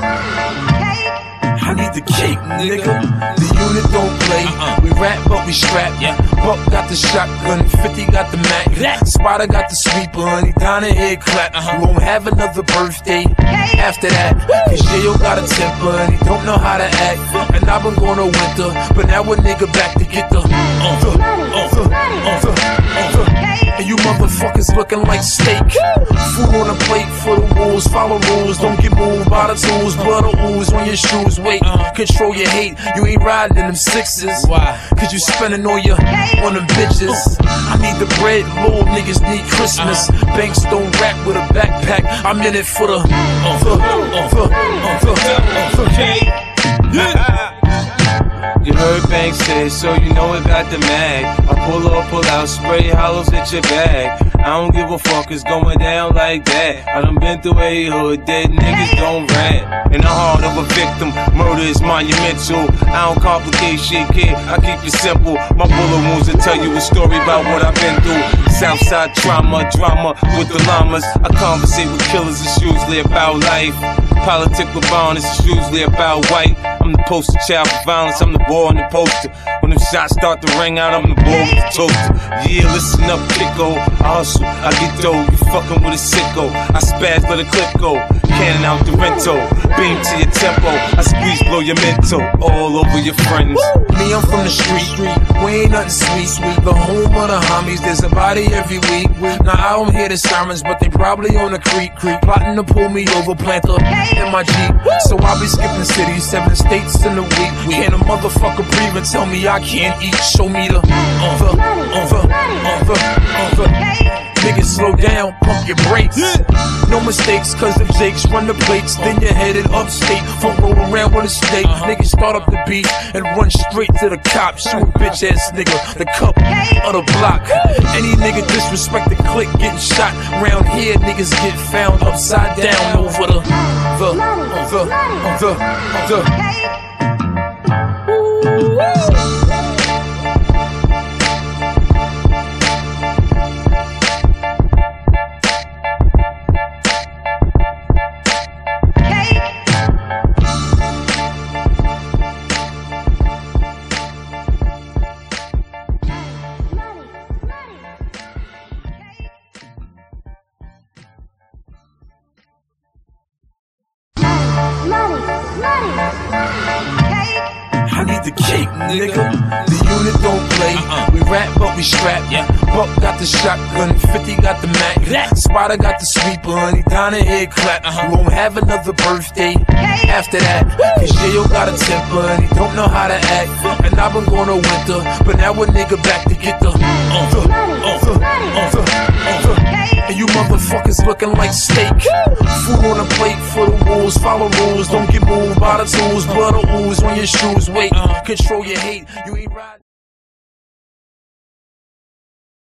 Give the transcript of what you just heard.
I need the cake, nigga. The unit don't play. We rap, but we strap. Yeah. Buck got the shotgun, 50 got the Mac. That. Spider got the sweeper, honey. Down the head clap. Uh-huh. You won't have another birthday after that. Cause Yayo got a temper and he don't know how to act. And I've been going to winter, but now a nigga back to get the. Uh, the, looking like steak. Food on a plate for the wolves. Follow rules. Don't get moved by the tools. Blood or ooze on your shoes. Wait, control your hate. You ain't riding in them sixes. Why? Cause you spending all your on them bitches. I need the bread. Little niggas need Christmas. Banks don't rap with a backpack. I'm in it for the. the, the, the, the, the. You heard Banks say, so you know it got the mag. I pull up, pull out, spray hollows at your bag. I don't give a fuck, it's going down like that. I done been through a hood, dead niggas don't rap. In the heart of a victim, murder is monumental. I don't complicate shit, kid, I keep it simple. My bullet wounds will tell you a story about what I've been through. Southside trauma, drama with the llamas. I conversate with killers, it's usually about life. Politic with violence, it's usually about white. I'm the poster child for violence, I'm the boy on the poster. When them shots start to ring out, I'm the boy the toaster. Yeah, listen up, Kiko. I hustle, I get dough, you fucking with a sicko. I spaz, let a clip go. Cannon out the rental, beam to your tempo. I squeeze, blow your mental, all over your friends. Me, I'm from the street. We ain't nothing sweet, sweet. The home of the homies. There's a body every week. Now I don't hear the sirens, but they probably on the creek, creek, plotting to pull me over, plant up in my jeep. So I'll be skipping cities, seven states in a week. Can a motherfucker breathe and tell me I can't eat? Show me the, uh, the, uh, the, slow down, pump your brakes. No mistakes, cause if Jakes run the plates, then you're headed upstate. Front roll around with a stake. Niggas start up the beat and run straight to the cops. Shoot a bitch ass nigga, the cup of the block. Any nigga disrespect the click getting shot. Round here, niggas get found upside down over the, the, the, the, the. The cake, nigga. The unit don't play. We rap, but we strap. Yeah. Buck got the shotgun, 50 got the Mac. That. Spider got the sweeper, honey. Down the head clap. You won't have another birthday after that. Cause Yayo got a temper and he don't know how to act. And I've been going to winter, but now a nigga back to get the. Uh, the, uh, the, uh, the, uh, the. And you motherfuckers looking like steak. Food on a plate for the wolves. Follow rules. Don't get moved by the tools. Blood or ooze on your shoes. Wait, control your hate. You ain't riding.